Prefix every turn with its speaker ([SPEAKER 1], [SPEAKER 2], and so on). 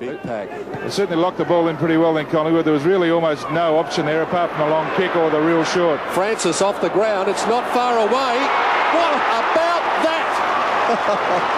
[SPEAKER 1] Big pack.
[SPEAKER 2] They certainly locked the ball in pretty well then, Collingwood. There was really almost no option there apart from a long kick or the real short.
[SPEAKER 1] Francis off the ground. It's not far away. What about that?